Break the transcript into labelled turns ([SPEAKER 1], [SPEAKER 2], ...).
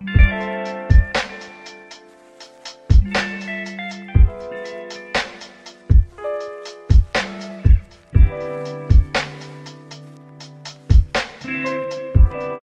[SPEAKER 1] Música